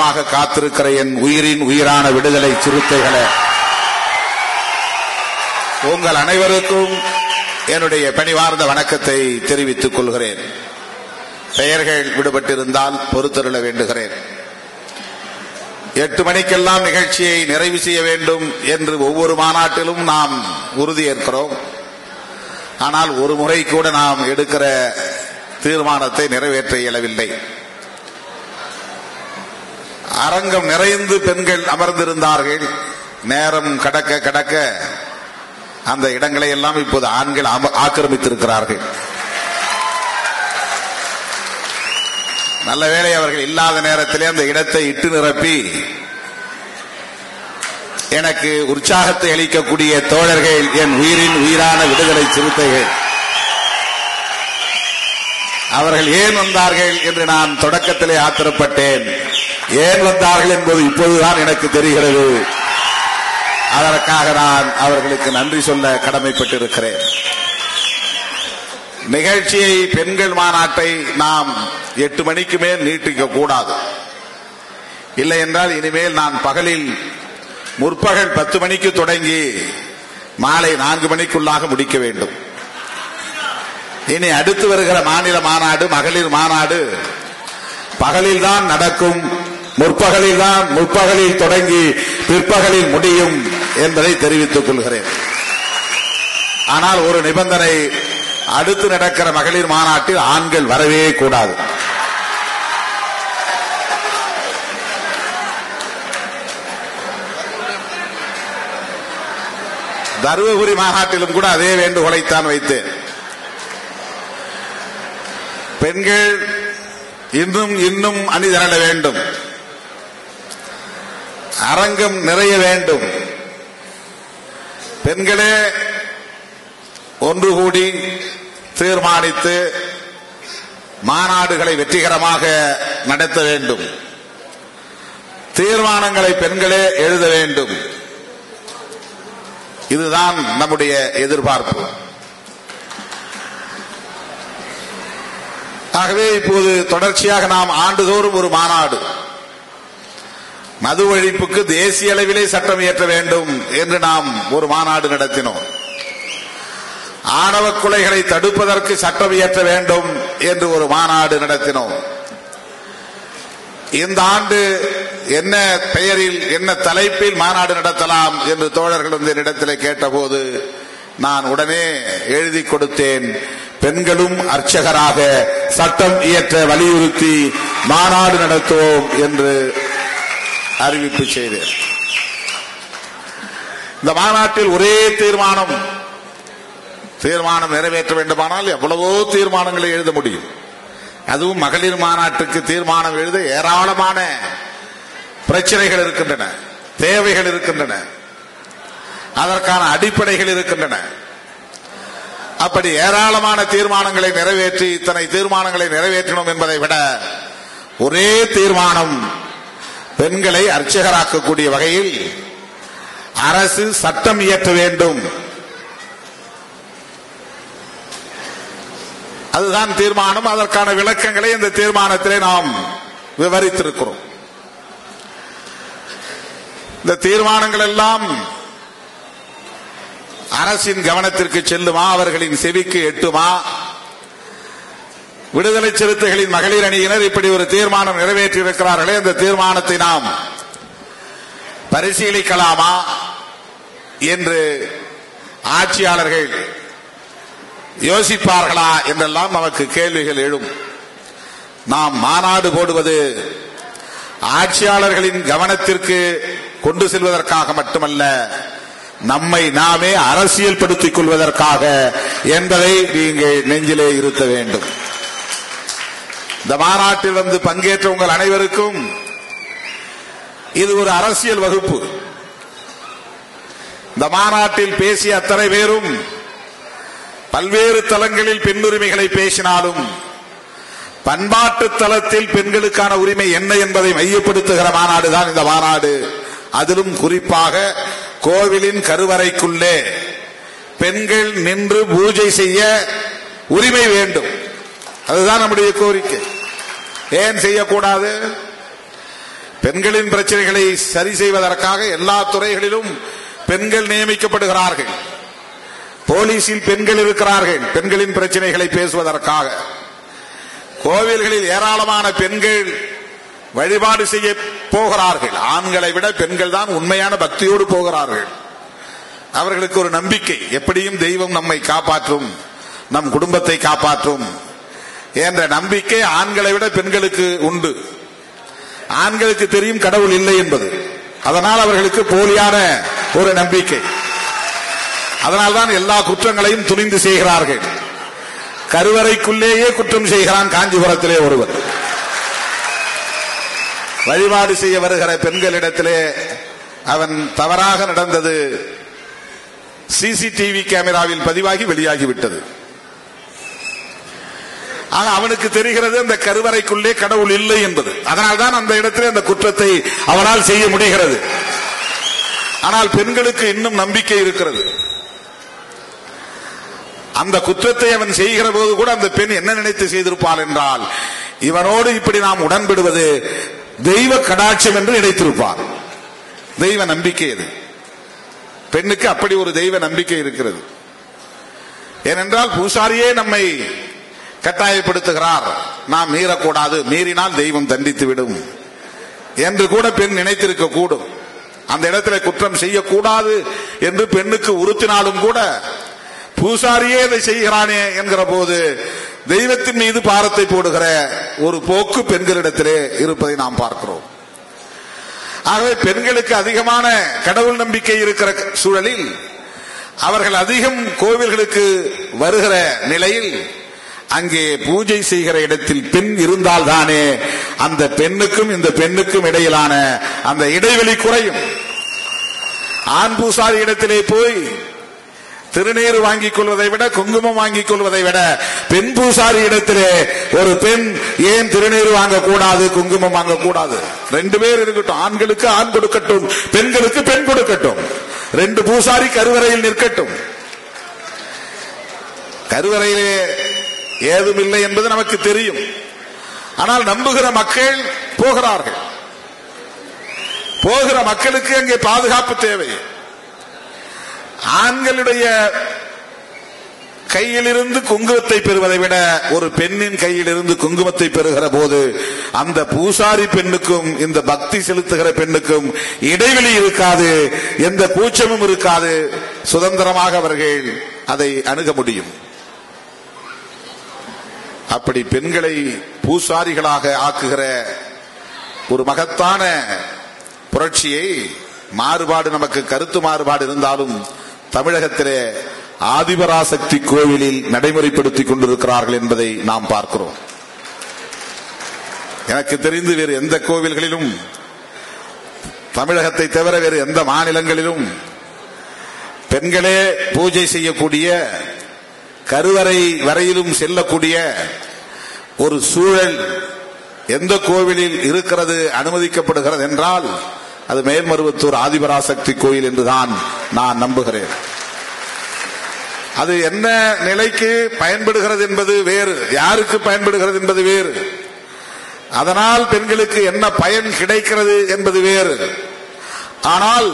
காலமாக காத்திருக்கிற என் உயிரின் உயிரான விடுதலை சிறுத்தைகளை உங்கள் அனைவருக்கும் என்னுடைய பணிவார்ந்த வணக்கத்தை தெரிவித்துக் கொள்கிறேன். பெயர்கள் விடுபட்டிருந்தால் பொறுத்தருள வேண்டுகிறேன். எட்டு மணிக்கெல்லாம் நிகழ்ச்சியை நிறைவு செய்ய வேண்டும் என்று ஒவ்வொரு மாநாட்டிலும் நாம் உறுதியேற்கிறோம். ஆனால் ஒரு முறை கூட நாம் எடுக்கிற தீர்மானத்தை நிறைவேற்ற இயலவில்லை. அரங்கம் நிறைந்து பெண்கள் அமர்ந்திருந்தார்கள். நேரம் கடக்க கடக்க அந்த இடங்களை எல்லாம் இப்போது ஆண்கள் ஆக்கிரமித்திருக்கிறார்கள். நல்ல வேளை அவர்கள் இல்லாத நேரத்திலே அந்த இடத்தை இட்டு நிரப்பி எனக்கு உற்சாகத்தை அளிக்கக்கூடிய தோழர்கள் என் உயிரின் உயிரான விடுதலை சிறுத்தைகள். அவர்கள் ஏன் வந்தார்கள் என்று நான் தொடக்கத்திலே ஆத்திரப்பட்டேன். ஏன் வந்தார்கள் என்பது இப்போதுதான் எனக்கு தெரிகிறது. அதற்காக நான் அவர்களுக்கு நன்றி சொல்ல கடமைப்பட்டிருக்கிறேன். நிகழ்ச்சியை பெண்கள் மாநாட்டை நாம் எட்டு மணிக்கு மேல் நீட்டிக்க கூடாது. இல்லை என்றால் இனிமேல் நான் பகலில் முற்பகல் பத்து மணிக்கு தொடங்கி மாலை நான்கு மணிக்குள்ளாக முடிக்க வேண்டும். இனி அடுத்து வருகிற மாநில மாநாடு மகளிர் மாநாடு பகலில் தான் நடக்கும். முற்பகலில் தான் முற்பகலில் தொடங்கி பிற்பகலில் முடியும் என்பதை தெரிவித்துக் கொள்கிறேன். ஆனால் ஒரு நிபந்தனை அடுத்து நடக்கிற மகளிர் மாநாட்டில் ஆண்கள் வரவே கூடாது. தருமபுரி மாநாட்டிலும் கூட அதே வேண்டுகோளைத்தான் வைத்தேன். பெண்கள் இன்னும் இன்னும் அணிதிரள வேண்டும். அரங்கம் நிறைய வேண்டும். பெண்களே ஒன்று கூடி தீர்மானித்து மாநாடுகளை வெற்றிகரமாக நடத்த வேண்டும். தீர்மானங்களை பெண்களே எழுத வேண்டும். இதுதான் நம்முடைய எதிர்பார்ப்பு. ஆகவே இப்போது தொடர்ச்சியாக நாம் ஆண்டுதோறும் ஒரு மாநாடு. மது ஒழிப்புக்கு தேசிய அளவிலே சட்டம் இயற்ற வேண்டும் என்று நாம் ஒரு மாநாடு நடத்தினோம். ஆணவ கொலைகளை தடுப்பதற்கு சட்டம் இயற்ற வேண்டும் என்று ஒரு மாநாடு நடத்தினோம். இந்த ஆண்டு என்ன பெயரில் என்ன தலைப்பில் மாநாடு நடத்தலாம் என்று தோழர்கள் வந்து என்னிடத்தில் கேட்டபோது நான் உடனே எழுதி கொடுத்தேன் பெண்களும் அர்ச்சகராக சட்டம் இயற்ற வலியுறுத்தி மாநாடு நடத்துவோம் என்று அறிவிப்பு செய்தேன். இந்த மாநாட்டில் ஒரே தீர்மானம் தீர்மானம் நிறைவேற்ற வேண்டுமானால் எவ்வளவோ தீர்மானங்களை எழுத முடியும். அதுவும் மகளிர் மாநாட்டுக்கு தீர்மானம் எழுத ஏராளமான பிரச்சனைகள் இருக்கின்றன தேவைகள் இருக்கின்றன அதற்கான அடிப்படைகள் இருக்கின்றன. அப்படி ஏராளமான தீர்மானங்களை நிறைவேற்றி இத்தனை தீர்மானங்களை நிறைவேற்றணும் என்பதை விட ஒரே தீர்மானம் பெண்களை அர்ச்சகராக்கக்கூடிய வகையில் அரசு சட்டம் இயற்ற வேண்டும். அதுதான் தீர்மானம். அதற்கான விளக்கங்களை இந்த தீர்மானத்திலே நாம் விவரித்திருக்கிறோம். இந்த தீர்மானங்கள் எல்லாம் அரசின் கவனத்திற்கு செல்லுமா? அவர்களின் செவிக்கு எட்டுமா? விடுதலை சிறுத்தைகளின் மகளிர் அணியினர் இப்படி ஒரு தீர்மானம் நிறைவேற்றியிருக்கிறார்களே. அந்த தீர்மானத்தை நாம் பரிசீலிக்கலாமா என்று ஆட்சியாளர்கள் யோசிப்பார்களா என்றெல்லாம் நமக்கு கேள்விகள் எழும். நாம் மாநாடு போடுவது ஆட்சியாளர்களின் கவனத்திற்கு கொண்டு செல்வதற்காக மட்டுமல்ல நம்மை நாமே அரசியல் படுத்திக் கொள்வதற்காக என்பதை நீங்கள் நெஞ்சிலே இருத்த வேண்டும். இந்த மாநாட்டில் வந்து பங்கேற்ற உங்கள் அனைவருக்கும் இது ஒரு அரசியல் வகுப்பு. இந்த மாநாட்டில் பேசிய அத்தனை பேரும் பல்வேறு தளங்களில் பெண்ணுரிமைகளை பேசினாலும் பண்பாட்டு தளத்தில் பெண்களுக்கான உரிமை என்ன என்பதை மையப்படுத்துகிற மாநாடுதான் இந்த மாநாடு. அதிலும் குறிப்பாக கோவிலின் கருவறைக்குள்ளே பெண்கள் நின்று பூஜை செய்ய உரிமை வேண்டும். அதுதான் நம்முடைய கோரிக்கை. ஏன் செய்யக்கூடாது? பெண்களின் பிரச்சனைகளை சரி செய்வதற்காக எல்லா துறைகளிலும் பெண்கள் நியமிக்கப்படுகிறார்கள். போலீஸில் பெண்கள் இருக்கிறார்கள் பெண்களின் பிரச்சனைகளை பேசுவதற்காக. கோவில்களில் ஏராளமான பெண்கள் வழிபாடு செய்ய போகிறார்கள். ஆண்களை விட பெண்கள் தான் உண்மையான பக்தியோடு போகிறார்கள். அவர்களுக்கு ஒரு நம்பிக்கை. எப்படியும் தெய்வம் நம்மை காப்பாற்றும் நம் குடும்பத்தை காப்பாற்றும். என்ற நம்பிக்கை ஆண்களை விட பெண்களுக்கு உண்டு. ஆண்களுக்கு தெரியும் கடவுள் இல்லை என்பது. அதனால் அவர்களுக்கு போலியான ஒரு நம்பிக்கை. அதனால்தான் எல்லா குற்றங்களையும் துணிந்து செய்கிறார்கள். கருவறைக்குள்ளேயே குற்றம் செய்கிறான் காஞ்சிபுரத்திலே ஒருவர். வழிபாடு செய்ய வருகிற பெண்களிடத்திலே அவன் தவறாக நடந்தது. சிசிடிவி கேமராவில் பதிவாகி வெளியாகிவிட்டது. ஆனா அவனுக்கு தெரிகிறது அந்த கருவறைக்குள்ளே கடவுள் இல்லை என்பது. அதனால்தான் அந்த இடத்திலே அந்த குற்றத்தை அவனால் செய்ய முடிகிறது. ஆனால் பெண்களுக்கு இன்னும் நம்பிக்கை இருக்கிறது. அந்த குற்றத்தை அவன் செய்கிற போது கூட அந்த பெண் என்ன நினைத்து செய்திருப்பாள் என்றால் இவனோடு இப்படி நாம் உடன்பிடுவது தெய்வ கடாட்சம் என்று நினைத்திருப்பார் தெய்வ நம்பிக்கை அது. பெண்ணுக்கு அப்படி ஒரு தெய்வ நம்பிக்கை இருக்கிறது. ஏனென்றால் பூசாரியே நம்மை கட்டாயப்படுத்துகிறார். நாம் மீறக்கூடாது. மீறினால் தெய்வம் தண்டித்து விடும் என்று கூட பெண் நினைத்திருக்க கூடும். அந்த இடத்துல குற்றம் செய்யக்கூடாது என்று பெண்ணுக்கு உறுத்தினாலும் கூட பூசாரியே இதை செய்கிறானே என்கிற போது தெய்வத்தின் மீது பாரத்தை போடுகிற ஒரு போக்கு பெண்களிடத்திலே இருப்பதை நாம் பார்க்கிறோம். ஆகவே பெண்களுக்கு அதிகமான கடவுள் நம்பிக்கை இருக்கிற சூழலில் அவர்கள் அதிகம் கோவில்களுக்கு வருகிற நிலையில் அங்கே பூஜை செய்கிற இடத்தில் பெண் இருந்தால் தானே? அந்த பெண்ணுக்கும் இந்த பெண்ணுக்கும் இடையிலான அந்த இடைவெளி குறையும். ஆண் பூசாரி இடத்திலே போய் திருநீர் வாங்கிக் கொள்வதை விட குங்குமம் வாங்கிக் கொள்வதை விட பெண் பூசாரி இடத்திலே ஒரு பெண் ஏன் திருநீர் வாங்கக்கூடாது குங்குமம் வாங்கக்கூடாது? ரெண்டு பேர் இருக்கட்டும். ஆண்களுக்கு ஆண் கொடுக்கட்டும் பெண்களுக்கு பெண் கொடுக்கட்டும். ரெண்டு பூசாரி கருவறையில் நிற்கட்டும். கருவறையிலே ஏதும் இல்லை என்பது நமக்கு தெரியும். ஆனால் நம்புகிற மக்கள் போகிறார்கள். போகிற மக்களுக்கு அங்கே பாதுகாப்பு தேவை. ஆண்களுடைய கையிலிருந்து குங்குமத்தை பெறுவதை விட ஒரு பெண்ணின் கையிலிருந்து குங்குமத்தை பெறுகிற போது அந்த பூசாரி பெண்ணுக்கும் இந்த பக்தி செலுத்துகிற பெண்ணுக்கும் இடைவெளி இருக்காது. எந்த கூச்சமும் இருக்காது. சுதந்திரமாக அவர்கள் அதை அணுக முடியும். அப்படி பெண்களை பூசாரிகளாக ஆக்குகிற ஒரு மகத்தான புரட்சியை மாறுபாடு நமக்கு கருத்து மாறுபாடு இருந்தாலும் தமிழகத்திலே ஆதிபராசக்தி கோவிலில் நடைமுறைப்படுத்திக் கொண்டிருக்கிறார்கள் என்பதை நாம் பார்க்கிறோம். எனக்கு தெரிந்து வேறு எந்த கோவில்களிலும் தமிழகத்தை தவிர வேறு எந்த மாநிலங்களிலும் பெண்களே பூஜை செய்யக்கூடிய கருவறை வரையிலும் செல்லக்கூடிய ஒரு சூழல் எந்த கோவிலில் இருக்கிறது அனுமதிக்கப்படுகிறது என்றால் அது மேல்மருவத்தூர் ஆதிபராசக்தி கோயில் என்றுதான் நான் நம்புகிறேன். அது என்ன நிலைக்கு பயன்படுகிறது என்பது வேறு யாருக்கு பயன்படுகிறது என்பது வேறு. அதனால் பெண்களுக்கு என்ன பயன் கிடைக்கிறது என்பது வேறு. ஆனால்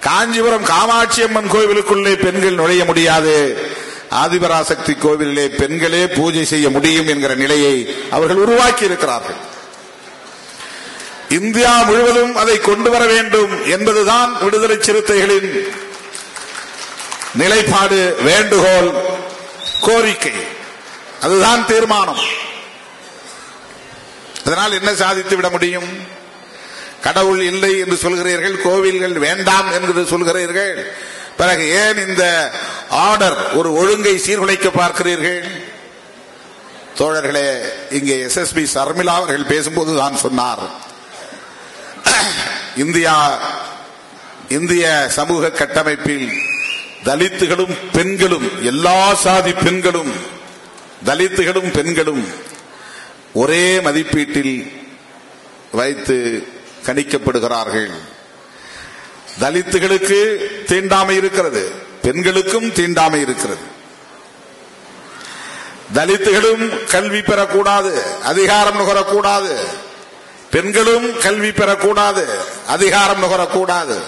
காஞ்சிபுரம் காமாட்சி அம்மன் கோவிலுக்குள்ளே பெண்கள் நுழைய முடியாது. ஆதிபராசக்தி கோவிலிலே பெண்களே பூஜை செய்ய முடியும் என்கிற நிலையை அவர்கள் உருவாக்கி இருக்கிறார்கள் இந்தியா முழுவதும் அதை கொண்டு வர வேண்டும் என்பதுதான் விடுதலை சிறுத்தைகளின் நிலைப்பாடு வேண்டுகோள் கோரிக்கை. அதுதான் தீர்மானம். அதனால் என்ன சாதித்து விட முடியும்? கடவுள் இல்லை என்று சொல்கிறீர்கள் கோவில்கள் வேண்டாம் என்று சொல்கிறீர்கள். பிறகு ஏன் இந்த ஆர்டர் ஒரு ஒழுங்கை சீர்குலைக்க பார்க்கிறீர்கள்? தோழர்களே இங்கே எஸ் எஸ் பி சர்மிளா அவர்கள் பேசும்போது தான் சொன்னார். இந்தியா இந்திய சமூக கட்டமைப்பில் தலித்துகளும் பெண்களும் எல்லா சாதி பெண்களும் தலித்துகளும் பெண்களும் ஒரே மதிப்பீட்டில் வைத்து கணிக்கப்படுகிறார்கள். தலித்துகளுக்கு தீண்டாமை இருக்கிறது பெண்களுக்கும் தீண்டாமை இருக்கிறது. தலித்துகளும் கல்வி பெறக்கூடாது அதிகாரம் நுகரக்கூடாது. பெண்களும் கல்வி பெறக்கூடாது அதிகாரம் நுகரக்கூடாது.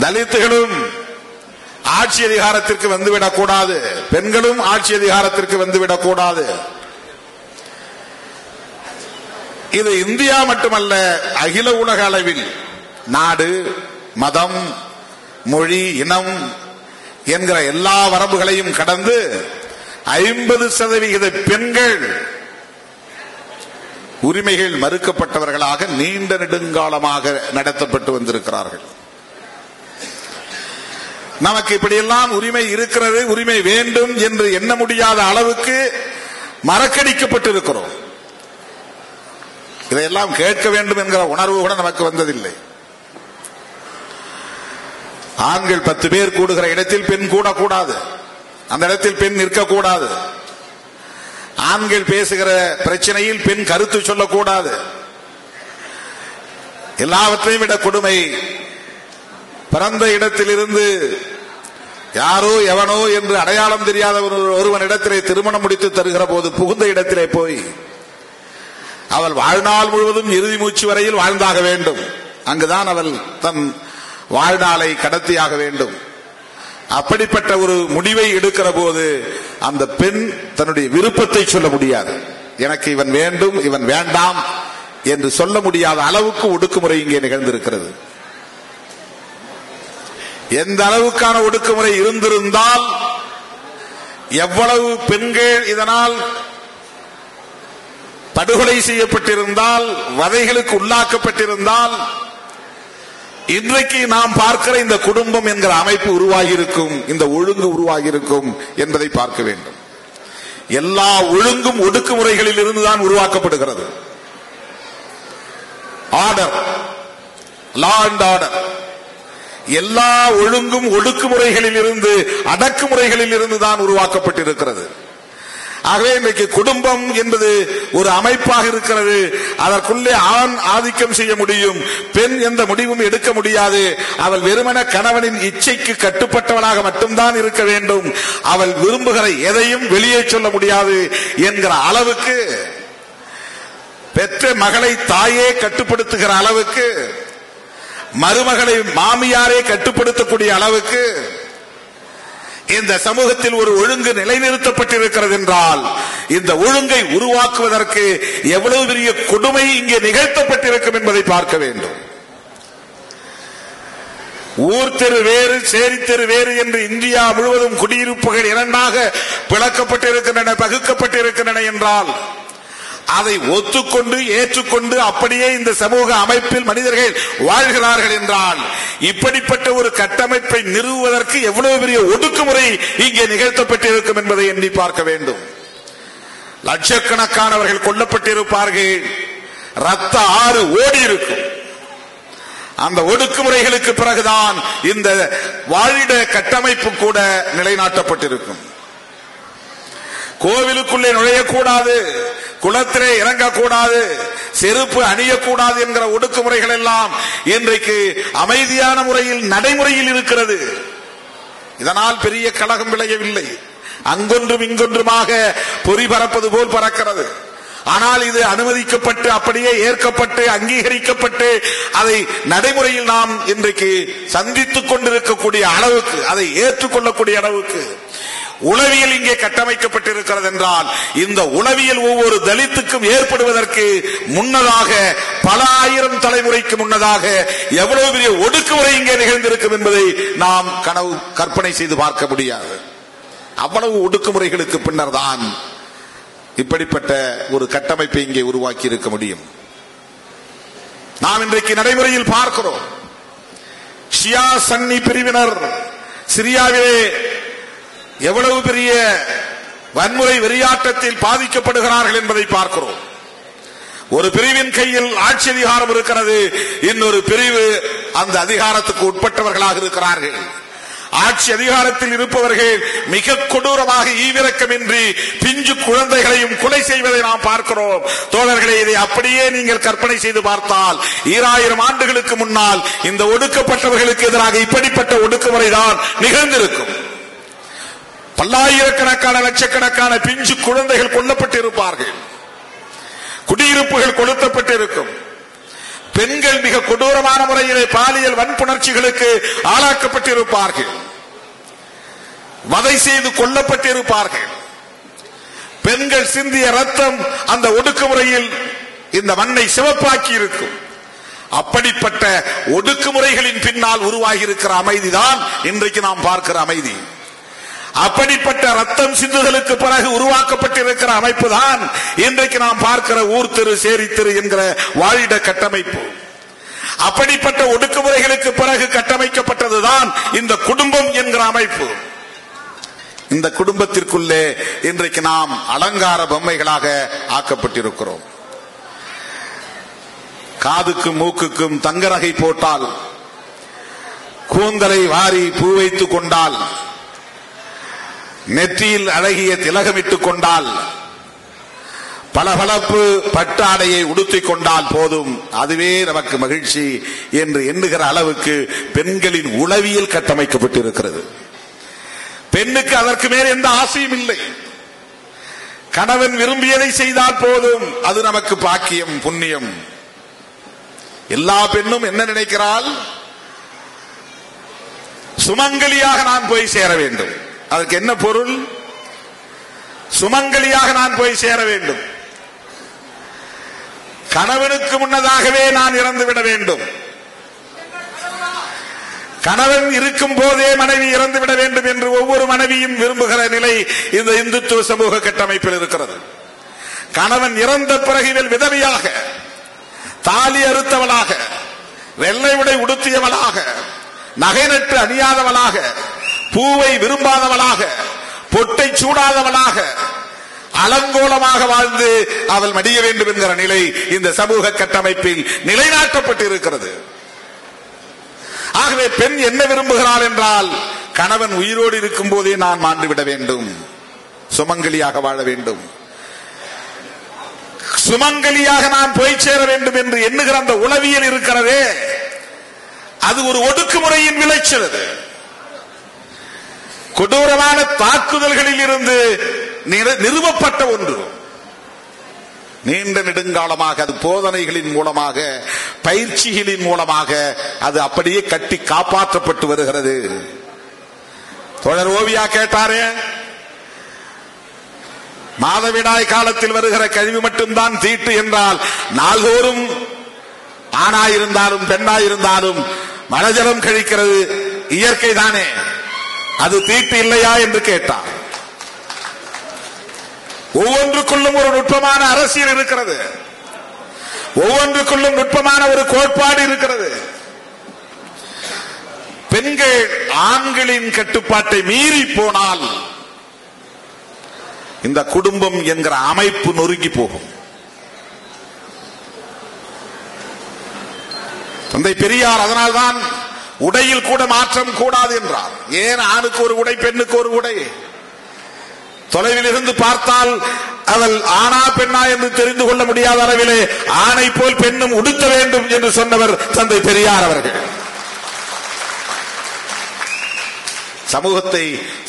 தலித்துகளும் ஆட்சி அதிகாரத்திற்கு வந்துவிடக்கூடாது பெண்களும் ஆட்சி அதிகாரத்திற்கு வந்துவிடக்கூடாது. கூடாது இது இந்தியா மட்டுமல்ல அகில உலக அளவில். நாடு மதம் மொழி இனம் என்கிற எல்லா வரம்புகளையும் கடந்து ஐம்பது சதவிகித பெண்கள் உரிமைகள் மறுக்கப்பட்டவர்களாக நீண்ட நெடுங்காலமாக நடத்தப்பட்டு வந்திருக்கிறார்கள். நமக்கு இப்படியெல்லாம் உரிமை இருக்கிறது உரிமை வேண்டும் என்று எண்ண முடியாத அளவுக்கு மறக்கடிக்கப்பட்டிருக்கிறோம். இதையெல்லாம் கேட்க வேண்டும் என்கிற உணர்வு கூட நமக்கு வந்ததில்லை. ஆண்கள் பத்து பேர் கூடுகிற இடத்தில் பெண் கூடக்கூடாது. அந்த இடத்தில் பெண் நிற்கக்கூடாது. ஆண்கள் பேசுகிற பிரச்சனையில் பெண் கருத்து சொல்லக்கூடாது. எல்லாவற்றையும் விட கொடுமை. பிறந்த இடத்திலிருந்து யாரோ எவனோ என்று அடையாளம் தெரியாத ஒரு- ஒருவன் இடத்திலே திருமணம் முடித்து தருகிற போது புகுந்த இடத்திலே போய் அவள் வாழ்நாள் முழுவதும் இறுதி மூச்சு வரையில் வாழ்ந்தாக வேண்டும். அங்குதான் அவள் தன் வாழ்நாளை கடத்தியாக வேண்டும். அப்படிப்பட்ட ஒரு முடிவை எடுக்கிற போது அந்த பெண் தன்னுடைய விருப்பத்தை சொல்ல முடியாது. எனக்கு இவன் வேண்டும் இவன் வேண்டாம் என்று சொல்ல முடியாத அளவுக்கு ஒடுக்குமுறை இங்கே நிகழ்ந்திருக்கிறது. எந்த அளவுக்கான ஒடுக்குமுறை இருந்திருந்தால் எவ்வளவு பெண்கள் இதனால் படுகொலை செய்யப்பட்டிருந்தால் வதைகளுக்கு உள்ளாக்கப்பட்டிருந்தால் இன்றைக்கு நாம் பார்க்கிற இந்த குடும்பம் என்கிற அமைப்பு உருவாகி இருக்கும் இந்த ஒழுங்கு உருவாகி இருக்கும் என்பதை பார்க்க வேண்டும். எல்லா ஒழுங்கும் ஒடுக்குமுறைகளில் இருந்துதான் உருவாக்கப்படுகிறது. ஆர்டர் லா அண்ட் ஆர்டர் எல்லா ஒழுங்கும் ஒடுக்குமுறைகளில் இருந்து அடக்குமுறைகளில் இருந்து தான் உருவாக்கப்பட்டிருக்கிறது. ஆகவே இன்றைக்கு குடும்பம் என்பது ஒரு அமைப்பாக இருக்கிறது. அதற்குள்ளே ஆண் ஆதிக்கம் செய்ய முடியும் பெண் எந்த முடிவும் எடுக்க முடியாது. அவள் வெறுமன கணவனின் இச்சைக்கு கட்டுப்பட்டவளாக மட்டும்தான் இருக்க வேண்டும். அவள் விரும்புகிற எதையும் வெளியே சொல்ல முடியாது என்கிற அளவுக்கு பெற்ற மகளை தாயே கட்டுப்படுத்துகிற அளவுக்கு மருமகளை மாமியாரே கட்டுப்படுத்தக்கூடிய அளவுக்கு இந்த சமூகத்தில் ஒரு ஒழுங்கு நிலைநிறுத்தப்பட்டிருக்கிறது என்றால் இந்த ஒழுங்கை உருவாக்குவதற்கு எவ்வளவு பெரிய கொடுமை இங்கே நிகழ்த்தப்பட்டிருக்கும் என்பதை பார்க்க வேண்டும். ஊர் தெரு வேறு சேரி தெரு வேறு என்று இந்தியா முழுவதும் குடியிருப்புகள் இரண்டாக பிளக்கப்பட்டிருக்கின்றன பகுக்கப்பட்டிருக்கின்றன என்றால் அதை ஒத்துக்கொண்டு ஏற்றுக்கொண்டு அப்படியே இந்த சமூக அமைப்பில் மனிதர்கள் வாழ்கிறார்கள் என்றால் இப்படிப்பட்ட ஒரு கட்டமைப்பை நிறுவுவதற்கு எவ்வளவு பெரிய ஒடுக்குமுறை இங்கே நிகழ்த்தப்பட்டிருக்கும் என்பதை எண்ணி பார்க்க வேண்டும். லட்சக்கணக்கானவர்கள் கொல்லப்பட்டிருப்பார்கள். ரத்த ஆறு ஓடி இருக்கும். அந்த ஒடுக்குமுறைகளுக்கு பிறகுதான் இந்த வாழிட கட்டமைப்பு கூட நிலைநாட்டப்பட்டிருக்கும். கோவிலுக்குள்ளே நுழையக்கூடாது குளத்திலே இறங்கக்கூடாது செருப்பு அணியக்கூடாது என்கிற ஒடுக்குமுறைகள் எல்லாம் இன்றைக்கு அமைதியான முறையில் நடைமுறையில் இருக்கிறது. இதனால் பெரிய கழகம் விளையவில்லை. அங்கொன்றும் இங்கொன்றுமாக பொறி பறப்பது போல் பறக்கிறது. ஆனால் இது அனுமதிக்கப்பட்டு அப்படியே ஏற்கப்பட்டு அங்கீகரிக்கப்பட்டு அதை நடைமுறையில் நாம் இன்றைக்கு சந்தித்துக் கொண்டிருக்கக்கூடிய அளவுக்கு அதை ஏற்றுக்கொள்ளக்கூடிய அளவுக்கு உளவியல் இங்கே கட்டமைக்கப்பட்டிருக்கிறது என்றால் இந்த உளவியல் ஒவ்வொரு தலித்துக்கும் ஏற்படுவதற்கு முன்னதாக பல ஆயிரம் தலைமுறைக்கு முன்னதாக எவ்வளவு பெரிய ஒடுக்குமுறை இங்கே நிகழ்ந்திருக்கும் என்பதை நாம் கனவு கற்பனை செய்து பார்க்க முடியாது. அவ்வளவு ஒடுக்குமுறைகளுக்கு பின்னர் தான் இப்படிப்பட்ட ஒரு கட்டமைப்பை இங்கே உருவாக்கி இருக்க முடியும். நாம் இன்றைக்கு நடைமுறையில் பார்க்கிறோம். ஷியா சன்னி பிரிவினர் சிரியாவிலே எவ்வளவு பெரிய வன்முறை வெறியாட்டத்தில் பாதிக்கப்படுகிறார்கள் என்பதை பார்க்கிறோம். ஒரு பிரிவின் கையில் ஆட்சி அதிகாரம் இருக்கிறது இன்னொரு பிரிவு அந்த அதிகாரத்துக்கு உட்பட்டவர்களாக இருக்கிறார்கள். ஆட்சி அதிகாரத்தில் இருப்பவர்கள் மிக கொடூரமாக ஈவிரக்கமின்றி பிஞ்சு குழந்தைகளையும் கொலை செய்வதை நாம் பார்க்கிறோம். தோழர்களே இதை அப்படியே நீங்கள் கற்பனை செய்து பார்த்தால் ஈராயிரம் ஆண்டுகளுக்கு முன்னால் இந்த ஒடுக்கப்பட்டவர்களுக்கு எதிராக இப்படிப்பட்ட ஒடுக்குமுறை தான் நிகழ்ந்திருக்கும். பல்லாயிரக்கணக்கான லட்சக்கணக்கான பிஞ்சு குழந்தைகள் கொல்லப்பட்டிருப்பார்கள். குடியிருப்புகள் கொளுத்தப்பட்டிருக்கும். பெண்கள் மிக கொடூரமான முறையிலே பாலியல் வன்புணர்ச்சிகளுக்கு ஆளாக்கப்பட்டிருப்பார்கள். வதை செய்து கொல்லப்பட்டிருப்பார்கள். பெண்கள் சிந்திய ரத்தம் அந்த ஒடுக்குமுறையில் இந்த மண்ணை சிவப்பாக்கி இருக்கும் அப்படிப்பட்ட ஒடுக்குமுறைகளின் பின்னால் உருவாகி இருக்கிற அமைதிதான் இன்றைக்கு நாம் பார்க்கிற அமைதி. அப்படிப்பட்ட ரத்தம் சிந்துதலுக்கு பிறகு உருவாக்கப்பட்டிருக்கிற அமைப்பு தான் இன்றைக்கு நாம் பார்க்கிற ஊர் தெரு சேரி தெரு என்கிற வாழிட கட்டமைப்பு. அப்படிப்பட்ட ஒடுக்குமுறைகளுக்கு பிறகு கட்டமைக்கப்பட்டதுதான் இந்த குடும்பம் என்கிற அமைப்பு. இந்த குடும்பத்திற்குள்ளே இன்றைக்கு நாம் அலங்கார பொம்மைகளாக ஆக்கப்பட்டிருக்கிறோம். காதுக்கும் மூக்குக்கும் தங்கரகை போட்டால் கூந்தலை வாரி பூ வைத்துக் கொண்டால் நெற்றியில் அழகிய திலகமிட்டுக் கொண்டால் பளபளப்பு பட்டாடையை உடுத்திக் கொண்டால் போதும். அதுவே நமக்கு மகிழ்ச்சி என்று எண்ணுகிற அளவுக்கு பெண்களின் உளவியல் கட்டமைக்கப்பட்டிருக்கிறது. பெண்ணுக்கு அதற்கு மேல் எந்த ஆசையும் இல்லை. கணவன் விரும்பியதை செய்தால் போதும். அது நமக்கு பாக்கியம் புண்ணியம். எல்லா பெண்ணும் என்ன நினைக்கிறாள்? சுமங்கலியாக நான் போய் சேர வேண்டும். அதற்கு என்ன பொருள்? சுமங்கலியாக நான் போய் சேர வேண்டும். கணவனுக்கு முன்னதாகவே நான் இறந்து விட வேண்டும். கணவன் இருக்கும் போதே மனைவி இறந்து விட வேண்டும் என்று ஒவ்வொரு மனைவியும் விரும்புகிற நிலை இந்த இந்துத்துவ சமூக கட்டமைப்பில் இருக்கிறது. கணவன் இறந்த பிறகு இவள் விதவையாக தாலி அறுத்தவளாக வெள்ளை உடை உடுத்தியவளாக நகை நட்டு அணியாதவளாக பூவை விரும்பாதவளாக பொட்டை சூடாதவளாக அலங்கோலமாக வாழ்ந்து அவள் மடிய வேண்டும் என்கிற நிலை இந்த சமூக கட்டமைப்பில் நிலைநாட்டப்பட்டிருக்கிறது. ஆகவே பெண் என்ன விரும்புகிறாள் என்றால் கணவன் உயிரோடு இருக்கும் போதே நான் மாண்டுவிட வேண்டும். சுமங்கலியாக வாழ வேண்டும். சுமங்கலியாக நான் போய் சேர வேண்டும் என்று எண்ணுகிற அந்த உளவியல் இருக்கிறதே அது ஒரு ஒடுக்குமுறையின் விளைச்சல் அது. கொடூரமான தாக்குதல்களில் இருந்து நிறுவப்பட்ட ஒன்று. நீண்ட நெடுங்காலமாக அது போதனைகளின் மூலமாக பயிற்சிகளின் மூலமாக அது அப்படியே கட்டி காப்பாற்றப்பட்டு வருகிறது. தொடர் ஓவியா கேட்டாரே மாதவிடாய் காலத்தில் வருகிற கழிவு மட்டும்தான் தீட்டு என்றால் நாள்தோறும் ஆணாயிருந்தாலும் பெண்ணாயிருந்தாலும் மனஜலம் கழிக்கிறது இயற்கை தானே அது தீட்டு இல்லையா என்று கேட்டார். ஒவ்வொன்றுக்குள்ளும் ஒரு நுட்பமான அரசியல் இருக்கிறது. ஒவ்வொன்றுக்குள்ளும் நுட்பமான ஒரு கோட்பாடு இருக்கிறது. பெண்கள் ஆண்களின் கட்டுப்பாட்டை மீறி போனால் இந்த குடும்பம் என்கிற அமைப்பு நொறுங்கி போகும். தந்தை பெரியார் அதனால்தான் உடையில் கூட மாற்றம் கூடாது என்றார். ஏன் ஆணுக்கு ஒரு உடை பெண்ணுக்கு ஒரு உடை? தொலைவில் இருந்து பார்த்தால் அவள் ஆணா பெண்ணா என்று தெரிந்து கொள்ள முடியாத அளவிலே ஆணை போல் பெண்ணும் உடுத்த வேண்டும் என்று சொன்னவர் தந்தை பெரியார் அவர்கள். சமூகத்தை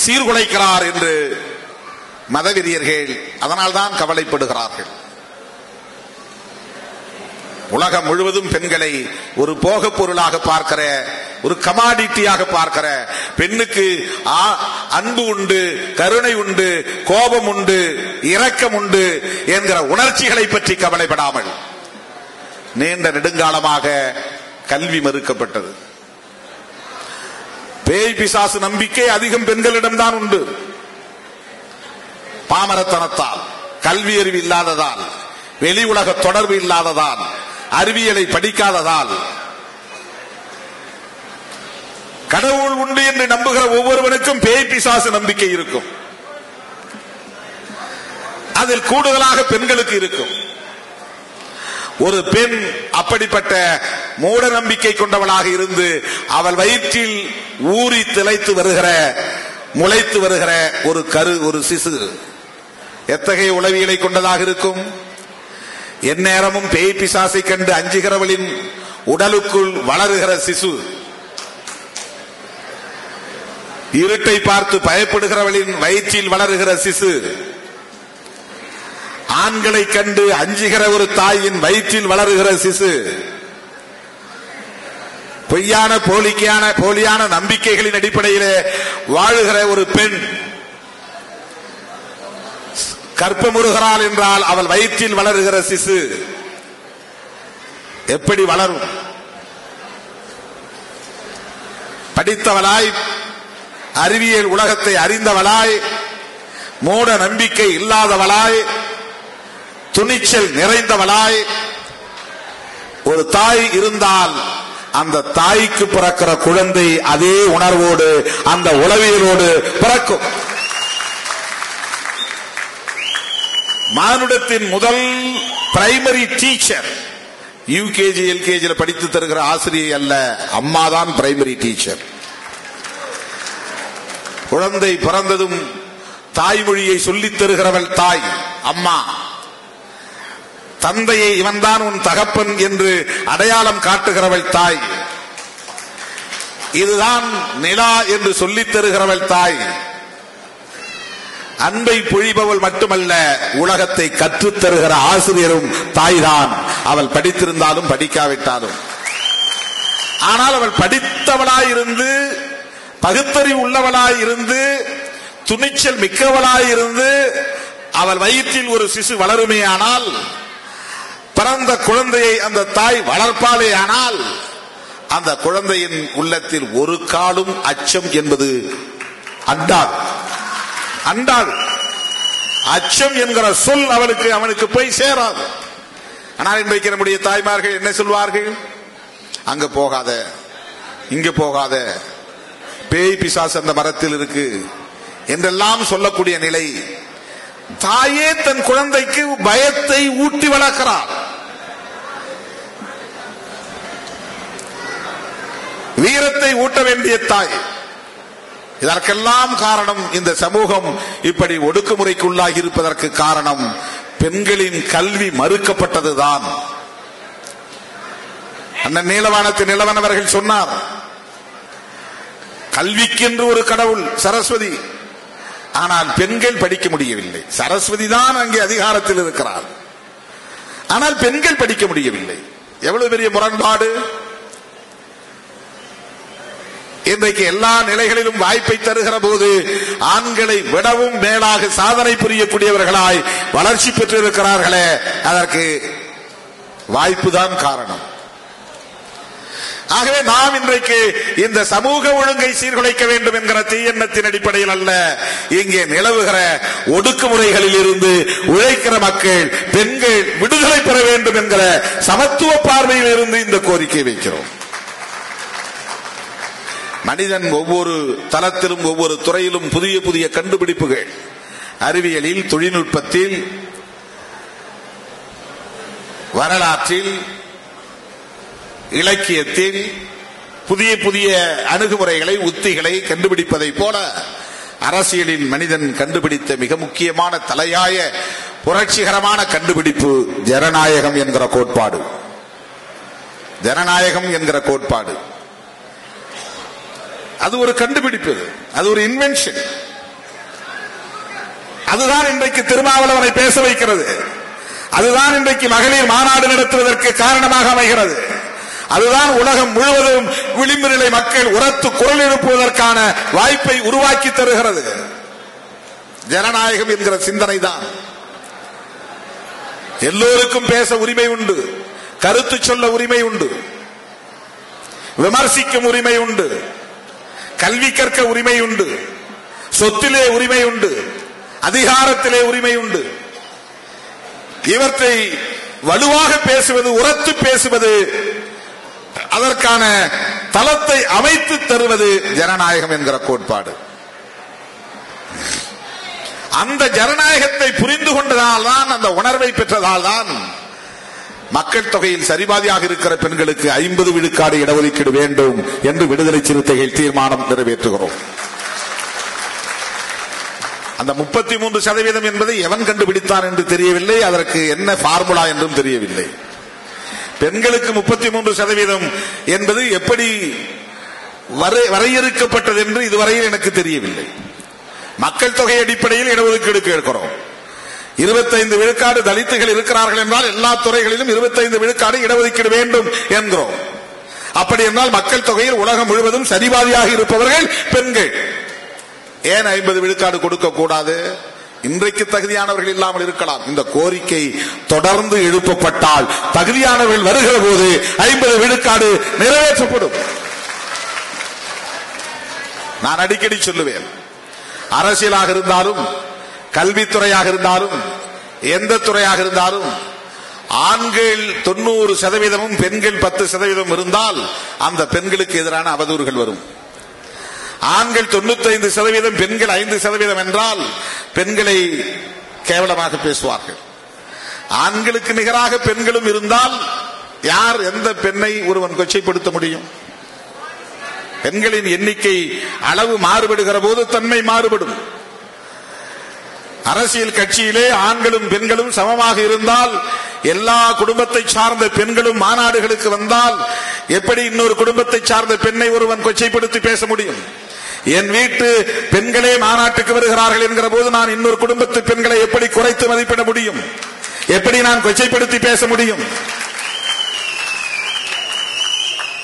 சீர்குலைக்கிறார் என்று மதவெறியர்கள் அதனால்தான் கவலைப்படுகிறார்கள். உலகம் முழுவதும் பெண்களை ஒரு போக பொருளாக பார்க்கிற ஒரு கமாடிட்டியாக பார்க்கிற பெண்ணுக்கு அன்பு உண்டு கருணை உண்டு கோபம் உண்டு இரக்கம் உண்டு என்கிற உணர்ச்சிகளை பற்றி கவலைப்படாமல் நீண்ட நெடுங்காலமாக கல்வி மறுக்கப்பட்டது. பேய் பிசாசு நம்பிக்கை அதிகம் பெண்களிடம்தான் உண்டு. பாமரத்தனத்தால் கல்வி அறிவு இல்லாததால் வெளி உலக தொடர்பு இல்லாததால் அறிவியலை படிக்காததால். கடவுள் உண்டு என்று நம்புகிற ஒவ்வொருவனுக்கும் பேய் பிசாசு நம்பிக்கை இருக்கும். அதில் கூடுதலாக பெண்களுக்கு இருக்கும். ஒரு பெண் அப்படிப்பட்ட மூட நம்பிக்கை கொண்டவளாக இருந்து அவள் வயிற்றில் ஊறி திளைத்து வருகிற முளைத்து வருகிற ஒரு கரு ஒரு சிசு. எத்தகைய உளவியலை கொண்டதாக இருக்கும்? எந்நேரமும் பேய் பிசாசை கண்டு அஞ்சுகிறவளின் உடலுக்குள் வளருகிற சிசு. இருட்டை பார்த்து பயப்படுகிறவளின் வயிற்றில் வளருகிற சிசு. ஆண்களை கண்டு அஞ்சுகிற ஒரு தாயின் வயிற்றில் வளருகிற சிசு. பொய்யான போலிக்கையான போலியான நம்பிக்கைகளின் அடிப்படையிலே வாழுகிற ஒரு பெண். கற்பமுறுகிறாள் என்றால் அவள் வயிற்றில் வளருகிற சிசு. எப்படி வளரும்? படித்தவளாய் அறிவியல் உலகத்தை அறிந்தவளாய் மூட நம்பிக்கை இல்லாதவளாய் துணிச்சல் நிறைந்தவளாய் ஒரு தாய் இருந்தால் அந்த தாய்க்கு பிறக்கிற குழந்தை அதே உணர்வோடு அந்த உளவியலோடு பிறக்கும். மானுடத்தின் முதல் பிரைமரி டீச்சர் யூகேஜி எல்கேஜியில் படித்து தருகிற ஆசிரியை அல்ல அம்மாதான் பிரைமரி டீச்சர் குழந்தை பிறந்ததும் தாய்மொழியை சொல்லித் தருகிறவள் தாய் அம்மா. தந்தையை இவன்தான் உன் தகப்பன் என்று அடையாளம் காட்டுகிறவள் தாய். இதுதான் நிலா என்று சொல்லித் தருகிறவள் தாய். அன்பை பொழிபவள் மட்டுமல்ல உலகத்தை கற்றுத் தருகிற ஆசிரியரும் தாய்தான். அவள் படித்திருந்தாலும் படிக்காவிட்டாலும். ஆனால் அவள் படித்தவளாயிருந்து பகுத்தறிவு உள்ளவளாய் இருந்து துணிச்சல் மிக்கவளாய் இருந்து அவள் வயிற்றில் ஒரு சிசு வளருமே ஆனால் பிறந்த குழந்தையை அந்த தாய் வளர்ப்பாளே ஆனால் அந்த குழந்தையின் உள்ளத்தில் ஒரு காலும் அச்சம் என்பது அண்டாது அண்டாது அச்சம் என்கிற சொல் அவளுக்கு அவனுக்கு போய் சேராது. ஆனால் இன்றைக்கு நம்முடைய தாய்மார்கள் என்ன சொல்வார்கள்? அங்க போகாத. இங்க போகாத. பேய் பிசாசு அந்த மரத்தில் இருக்கு என்றெல்லாம் சொல்லக்கூடிய நிலை. தாயே தன் குழந்தைக்கு பயத்தை ஊட்டி வளர்க்கிறார் வீரத்தை ஊட்ட வேண்டிய தாய். இதற்கெல்லாம் காரணம் இந்த சமூகம். இப்படி ஒடுக்குமுறைக்குள்ளாகி இருப்பதற்கு காரணம் பெண்களின் கல்வி மறுக்கப்பட்டதுதான். அண்ணன் நீலவானத்து நிலவனவர்கள் சொன்னார் கல்விக்கென்று ஒரு கடவுள் சரஸ்வதி. ஆனால் பெண்கள் படிக்க முடியவில்லை. சரஸ்வதி தான் அங்கே அதிகாரத்தில் இருக்கிறார். ஆனால் பெண்கள் படிக்க முடியவில்லை. எவ்வளவு பெரிய முரண்பாடு? இன்றைக்கு எல்லா நிலைகளிலும் வாய்ப்பை தருகிற போது ஆண்களை விடவும் மேலாக சாதனை புரியக்கூடியவர்களாய் வளர்ச்சி பெற்றிருக்கிறார்களே அதற்கு வாய்ப்புதான் காரணம். ஆகவே நாம் இன்றைக்கு இந்த சமூக ஒழுங்கை சீர்குலைக்க வேண்டும் என்கிற தீயெண்ணத்தின் அடிப்படையில் அல்ல இங்கே நிலவுகிற ஒடுக்குமுறைகளில் இருந்து உழைக்கிற மக்கள் பெண்கள் விடுதலை பெற வேண்டும் என்கிற சமத்துவ பார்வையில் இருந்து இந்த கோரிக்கை வைக்கிறோம். மனிதன் ஒவ்வொரு தளத்திலும் ஒவ்வொரு துறையிலும் புதிய புதிய கண்டுபிடிப்புகள். அறிவியலில் தொழில்நுட்பத்தில் வரலாற்றில் இலக்கியத்தில் புதிய புதிய அணுகுமுறைகளை உத்திகளை கண்டுபிடிப்பதை போல அரசியலில் மனிதன் கண்டுபிடித்த மிக முக்கியமான தலையாய புரட்சிகரமான கண்டுபிடிப்பு ஜனநாயகம் என்கிற கோட்பாடு. ஜனநாயகம் என்கிற கோட்பாடு. அது ஒரு கண்டுபிடிப்பு. அது ஒரு இன்வென்ஷன் அதுதான் இன்றைக்கு திருமாவளவனை பேச வைக்கிறது. அதுதான் இன்றைக்கு மகளிர் மாநாடு நடத்துவதற்கு காரணமாக அமைகிறது. அதுதான் உலகம் முழுவதும் விளிம்பு நிலை மக்கள் உரத்து குரல் எழுப்புவதற்கான வாய்ப்பை உருவாக்கி தருகிறது. ஜனநாயகம் என்கிற சிந்தனை தான் எல்லோருக்கும் பேச உரிமை உண்டு. கருத்து சொல்ல உரிமை உண்டு. விமர்சிக்கும் உரிமை உண்டு. கல்வி கற்க உரிமை உண்டு. சொத்திலே உரிமை உண்டு. அதிகாரத்திலே உரிமை உண்டு. இவற்றை வலுவாக பேசுவது உரத்து பேசுவது அதற்கான தளத்தை அமைத்து தருவது ஜனநாயகம் என்கிற கோட்பாடு. அந்த ஜனநாயகத்தை புரிந்து கொண்டதால் தான் அந்த உணர்வை பெற்றதால் தான் மக்கள் தொகையில் சரிபாதியாக இருக்கிற பெண்களுக்கு ஐம்பது விழுக்காடு இடஒதுக்கீடு வேண்டும் என்று விடுதலை சிறுத்தைகள் தீர்மானம் நிறைவேற்றுகிறோம். அந்த முப்பத்தி மூன்று சதவீதம் என்பதை எவன் கண்டுபிடித்தான் என்று தெரியவில்லை. அதற்கு என்ன பார்முலா என்றும் தெரியவில்லை. பெண்களுக்கு முப்பத்தி மூன்று சதவீதம் என்பது எப்படி வரை- வரையறுக்கப்பட்டது என்று இதுவரையில் எனக்கு தெரியவில்லை. மக்கள் தொகை அடிப்படையில் இடஒதுக்கீடு கேட்கிறோம். இருபத்தைந்து விழுக்காடு தலித்துகள் இருக்கிறார்கள் என்றால் எல்லா துறைகளிலும் இருபத்தைந்து விழுக்காடு இடஒதுக்கீடு வேண்டும் என்கிறோம். அப்படி என்றால் மக்கள் தொகையில் உலகம் முழுவதும் சரிபாதியாக இருப்பவர்கள் பெண்கள். ஏன் ஐம்பது விழுக்காடு கொடுக்க கூடாது? இன்றைக்கு தகுதியானவர்கள் இல்லாமல் இருக்கலாம். இந்த கோரிக்கை தொடர்ந்து எழுப்பப்பட்டால் தகுதியானவர்கள் வருகிற போது ஐம்பது விழுக்காடு நிறைவேற்றப்படும். நான் அடிக்கடி சொல்லுவேன். அரசியலாக இருந்தாலும் கல்வித்துறையாக இருந்தாலும் எந்த துறையாக இருந்தாலும் ஆண்கள் தொண்ணூறு சதவீதமும் பெண்கள் பத்து சதவீதம் இருந்தால் அந்த பெண்களுக்கு எதிரான அவதூறுகள் வரும். ஆண்கள் 95% சதவீதம் பெண்கள் ஐந்து சதவீதம் என்றால் பெண்களை கேவலமாக பேசுவார்கள். ஆண்களுக்கு நிகராக பெண்களும் இருந்தால் யார் எந்த பெண்ணை ஒருவன் கொச்சைப்படுத்த முடியும்? பெண்களின் எண்ணிக்கை அளவு மாறுபடுகிற போது தன்மை மாறுபடும். அரசியல் கட்சியிலே ஆண்களும் பெண்களும் சமமாக இருந்தால் எல்லா குடும்பத்தை சார்ந்த பெண்களும் மாநாடுகளுக்கு வந்தால் எப்படி இன்னொரு குடும்பத்தை சார்ந்த பெண்ணை ஒருவன் கொச்சைப்படுத்தி பேச முடியும்? என் வீட்டு பெண்களே மாநாட்டுக்கு வருகிறார்கள் என்கிற போது நான் இன்னொரு குடும்பத்து பெண்களை எப்படி குறைத்து மதிப்பிட முடியும்? எப்படி நான் கொச்சைப்படுத்தி பேச முடியும்?